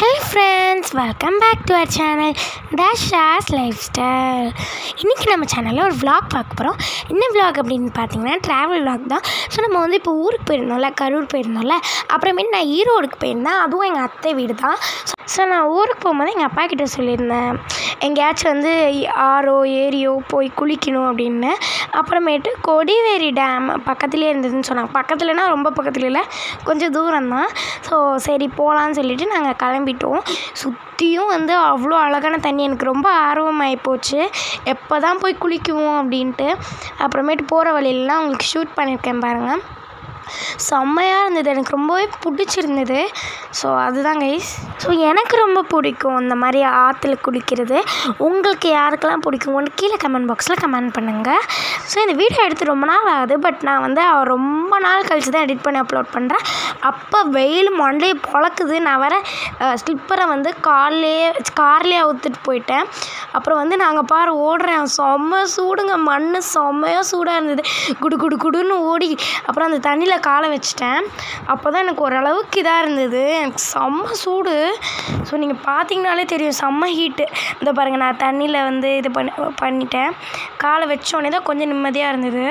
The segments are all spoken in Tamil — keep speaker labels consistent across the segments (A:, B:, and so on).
A: Hello friends welcome back to our channel Desha's lifestyle இன்றைக்கி நம்ம சேனலில் ஒரு விளாக் பார்க்க போகிறோம் என்ன விளாக் அப்படின்னு பார்த்தீங்கன்னா ட்ராவல் விளாக் தான். ஸோ நம்ம வந்து இப்போ ஊருக்கு போயிருந்தோம்ல கரூர் போயிருந்தோம்ல அப்புறமேட்டு நான் ஈரோடுக்கு போயிருந்தேன். அதுவும் எங்கள் அத்தை வீடு தான் ஸோ நான் ஊருக்கு போகும்போது எங்கள் அப்பா கிட்டே சொல்லியிருந்தேன். எங்கேயாச்சும் வந்து ஆறோ ஏரியோ போய் குளிக்கணும் அப்படின்னு. அப்புறமேட்டு கொடிவேரி டேம் பக்கத்துலேயே இருந்ததுன்னு சொன்னாங்க. பக்கத்துலனா ரொம்ப பக்கத்துல இல்லை கொஞ்சம் தூரம் தான் ஸோ சரி போகலான்னு சொல்லிட்டு நாங்கள் கிளம்பிட்டோம். சுற்றியும் வந்து அவ்வளோ அழகான தண்ணி. எனக்கு ரொம்ப ஆர்வமாகி போச்சு. எப்போ தான் போய் குளிக்குவோம் அப்படின்ட்டு. அப்புறமேட்டு போகிற வழியிலலாம் உங்களுக்கு ஷூட் பண்ணியிருக்கேன் பாருங்கள் செம்மையாக இருந்தது. எனக்கு ரொம்பவே பிடிச்சிருந்தது. ஸோ அதுதான் கைஸ் ஸோ எனக்கு ரொம்ப பிடிக்கும் இந்த மாதிரி ஆற்றுல குளிக்கிறது. உங்களுக்கு யாருக்கெல்லாம் பிடிக்கும்னு கீழே கமெண்ட் பாக்ஸில் கமெண்ட் பண்ணுங்கள் ஸோ இந்த வீடியோ எடுத்து ரொம்ப நாள் ஆகுது. பட் நான் வந்து ரொம்ப நாள் கழிச்சு தான் எடிட் பண்ணி அப்லோட் பண்ணுறேன் அப்போ வெயில் மண்டையை பொழக்குது. நான் வேறு ஸ்லிப்பரை வந்து கார்லேயே கார்லேயே அவுத்துட்டு போயிட்டேன். அப்புறம் வந்து நாங்கள் பாரு ஓடுறேன். செம்ம சூடுங்க. மண் செம்மையாக சூடாக இருந்தது. குடு குடு குடுன்னு ஓடி அப்புறம் அந்த தண்ணியில் காலை வச்சிட்டேன். அப்போ தான் எனக்கு ஓரளவுக்கு இதாக இருந்தது. எனக்கு செம்ம சூடு. ஸோ நீங்கள் பார்த்தீங்கனாலே தெரியும் செம்ம ஹீட்டு இந்த பாருங்கள் நான் தண்ணியில் வந்து இது பண்ணி பண்ணிட்டேன். காலை வச்சோடனே தான் கொஞ்சம் நிம்மதியாக இருந்தது.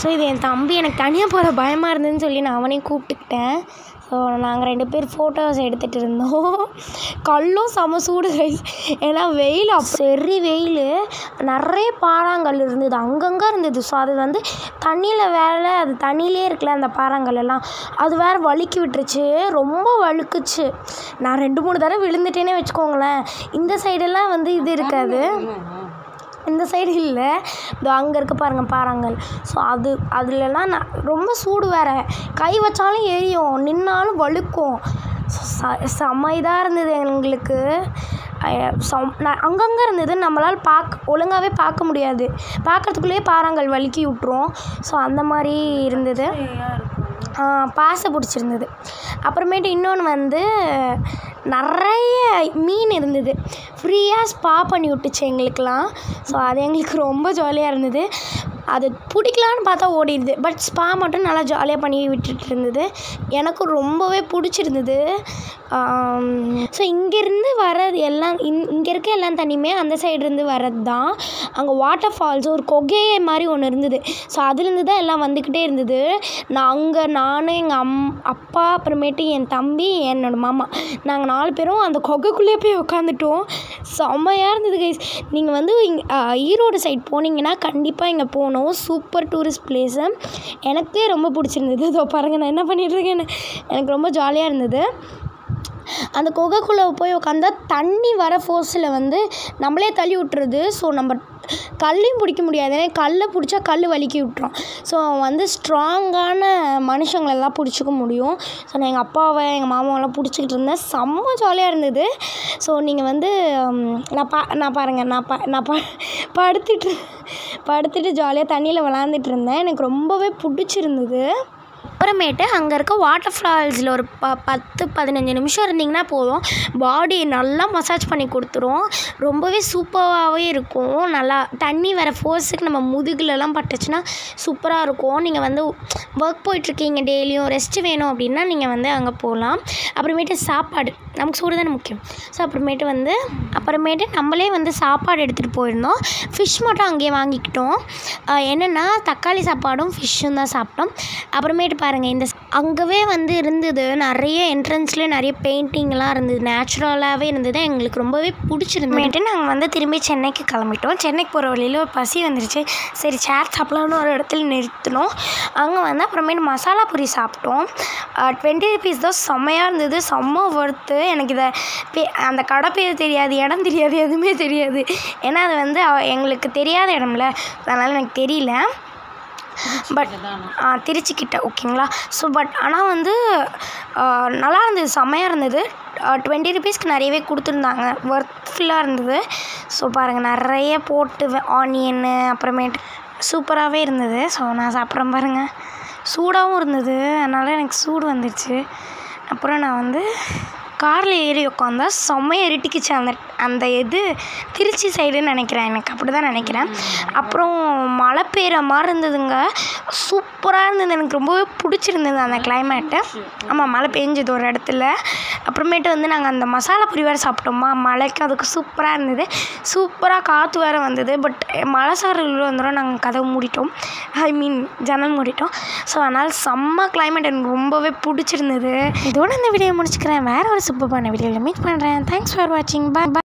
A: ஸோ இது என் தம்பி எனக்கு தனியாக போகிற பயமாக இருந்ததுன்னு சொல்லி நான் அவனையும் கூப்பிட்டுக்கிட்டேன். ஸோ நாங்கள் ரெண்டு பேர் ஃபோட்டோஸ் எடுத்துகிட்டு இருந்தோம். கல்லும் செம சூடு guys. ஏன்னா வெயில் அப் சரி வெயில். நிறைய பாறாங்கல் இருந்தது. அங்கங்கே இருந்தது. ஸோ அது வந்து தண்ணியில் வேலை அது தண்ணியிலே இருக்கல அந்த பாறாங்கல் எல்லாம். அது வேறு வழுக்கி விட்டுருச்சு. ரொம்ப வழுக்குச்சு. நான் ரெண்டு மூணு தடவை விழுந்துட்டேனே வச்சுக்கோங்களேன். இந்த சைடெல்லாம் வந்து இது இருக்காது. இந்த சைடு இல்லை. இதோ அங்கே இருக்க பாருங்க பாறாங்கல். ஸோ அது அதுலலாம் நான் ரொம்ப சூடு வேற. கை வச்சாலும் எரியும் நின்னாலும் வழுக்கும். செம்ம இதாக இருந்தது எங்களுக்கு. சம் நான் அங்கங்கே இருந்தது. நம்மளால் பார்க்க ஒழுங்காகவே பார்க்க முடியாது. பார்க்கறதுக்குள்ளேயே பாறாங்கல் வழுக்கி விட்டுரும். ஸோ அந்த மாதிரி இருந்தது. பாசை பிடிச்சிருந்தது. அப்புறமேட்டு இன்னொன்று வந்து நிறைய மீன் இருந்தது. ஃப்ரீயாக ஸ்பா பண்ணி விட்டுச்சு எங்களுக்கெலாம் ஸோ அது எங்களுக்கு ரொம்ப ஜாலியாக இருந்தது. அது பிடிக்கலான்னு பார்த்தா ஓடிடுது. பட் ஸ்பா மட்டும் நல்லா ஜாலியாக பண்ணி விட்டுட்டு இருந்தது. எனக்கும் ரொம்பவே பிடிச்சிருந்தது. ஸோ இங்கேருந்து வர்றது எல்லாம் இங் இங்கே இருக்க எல்லா தண்ணியுமே அந்த சைடுலேருந்து வர்றது தான் அங்கே வாட்டர் ஃபால்ஸ் ஒரு கொகை மாதிரி ஒன்று இருந்தது. ஸோ அதுலேருந்து தான் எல்லாம் வந்துக்கிட்டே இருந்தது. நான் அங்கே நான் எங்கள் அம் அப்பா அப்புறமேட்டு என் தம்பி என்னோடய மாமா நாங்கள் நாலு பேரும் அந்த கொகைக்குள்ளேயே போய் உட்காந்துட்டோம் செம்மையாக இருந்தது கைஸ் நீங்கள் வந்து இங்கே ஈரோடு சைட் போனீங்கன்னா கண்டிப்பாக இங்கே போகணும். Super tourist place. எனக்கே ரொம்ப பிடிச்சிருந்தது. இதோ பாருங்கள் நான் என்ன பண்ணிகிட்ருக்கேன்னு எனக்கு ரொம்ப ஜாலியாக இருந்தது. அந்த குகைக்குள்ளே போய் உட்காந்தா தண்ணி வர ஃபோர்ஸில் வந்து நம்மளே தள்ளி விட்டுருது ஸோ நம்ம கல்லையும் பிடிக்க முடியாது. ஏன்னா கல்லை பிடிச்சா கல் வலிக்கி விட்டுரும். ஸோ வந்து ஸ்ட்ராங்கான மனுஷங்களெல்லாம் பிடிச்சிக்க முடியும். ஸோ நான் எங்கள் அப்பாவை எங்கள் மாமாவெல்லாம் பிடிச்சிக்கிட்டு இருந்தேன். செம்ம ஜாலியாக இருந்தது. ஸோ நீங்கள் வந்து நான் பா நான் பாருங்கள் நான் ப நான் ப படுத்துட்டு படுத்துட்டு ஜாலியாக தண்ணியில் விளாண்டுட்டு இருந்தேன். எனக்கு ரொம்பவே பிடிச்சிருந்தது. அப்புறமேட்டு அங்கே இருக்க வாட்டர் ஃபால்ஸில் ஒரு ப பத்து பதினஞ்சு நிமிஷம் இருந்தீங்கன்னா போதும். பாடி நல்லா மசாஜ் பண்ணி கொடுத்துரும். ரொம்பவே சூப்பராகவே இருக்கும். நல்லா தண்ணி வர ஃபோர்ஸுக்கு நம்ம முதுகுலலாம் பட்டுச்சுன்னா சூப்பராக இருக்கும். நீங்கள் வந்து ஒர்க் போயிட்டுருக்கீங்க டெய்லியும். ரெஸ்ட் வேணும் அப்படின்னா நீங்கள் வந்து அங்கே போகலாம் அப்புறமேட்டு சாப்பாடு. நமக்கு சூடு தானே முக்கியம். ஸோ அப்புறமேட்டு வந்து அப்புறமேட்டு நம்மளே வந்து சாப்பாடு எடுத்துகிட்டு போயிருந்தோம். ஃபிஷ் மட்டும் அங்கேயே வாங்கிக்கிட்டோம். என்னென்னா தக்காளி சாப்பாடும் ஃபிஷ்ஷும் தான் சாப்பிட்டோம். அப்புறமேட்டு பாருங்கள் இந்த அங்கவே வந்து இருந்தது. நிறைய என்ட்ரன்ஸ்லேயே நிறைய பெயிண்டிங்லாம் இருந்தது. நேச்சுரலாகவே இருந்தது. எங்களுக்கு ரொம்பவே பிடிச்சிருந்தேன்ட்டு நாங்கள் வந்து திரும்பி சென்னைக்கு கிளம்பிட்டோம். சென்னைக்கு போகிற வழியில் ஒரு பசி வந்துருச்சு. சரி சேர் சாப்பிட்லான்னு ஒரு இடத்துல நிறுத்தினோம். அங்கே வந்து அப்புறமேட்டு மசாலா பூரி சாப்பிட்டோம். டுவெண்ட்டி ருபீஸ் தான் செம்மையாக இருந்தது. செம்ம ஒர்த்து எனக்கு இதை பே அந்த கடை பேர் தெரியாது இடம் தெரியாது எதுவுமே தெரியாது. ஏன்னா அது வந்து எங்களுக்கு தெரியாத இடம்ல. அதனால் எனக்கு தெரியல. பட் திருச்சிக்கிட்ட ஓகேங்களா? ஸோ பட் ஆனால் வந்து நல்லா இருந்தது செம்மையாக இருந்தது. டுவெண்ட்டி ருபீஸ்க்கு நிறையவே கொடுத்துருந்தாங்க. ஒர்த்ஃபுல்லாக இருந்தது. ஸோ பாருங்கள் நிறைய போட்டு ஆனியன்னு அப்புறமேட்டு சூப்பராகவே இருந்தது. ஸோ நான் சாப்பிட்றேன் பாருங்கள் சூடாகவும் இருந்தது. அதனால் எனக்கு சூடு வந்துடுச்சு அப்புறம் நான் வந்து காரில் ஏறி உட்காந்தா செம்மையாக இருட்டிக்குச்சு அந்த அந்த இது திருச்சி சைடுன்னு நினைக்கிறேன். எனக்கு அப்படி தான் நினைக்கிறேன். அப்புறம் மழை பெய்கிற மாதிரி இருந்ததுங்க. சூப்பராக இருந்தது. எனக்கு ரொம்பவே பிடிச்சிருந்தது அந்த கிளைமேட்டு ஆமாம் மழை பெஞ்சது ஒரு இடத்துல. அப்புறமேட்டு வந்து நாங்கள் அந்த மசாலா பூரி வேறு சாப்பிட்டோமா? மழைக்கு அதுக்கு சூப்பராக இருந்தது. சூப்பராக காற்று வேறு வந்தது. பட் மழை சாரல் வந்துடும் நாங்கள் கதவு மூடிட்டோம். ஐ மீன் ஜன்னல் மூடிட்டோம். ஸோ அதனால் செம்ம கிளைமேட் எனக்கு ரொம்பவே பிடிச்சிருந்தது. இதோட இந்த வீடியோ முடிச்சுக்கிறேன். வேறு ஒரு सुबह बनाने वीडियो उम्मीद पड़ रहे हैं thanks for watching bye bye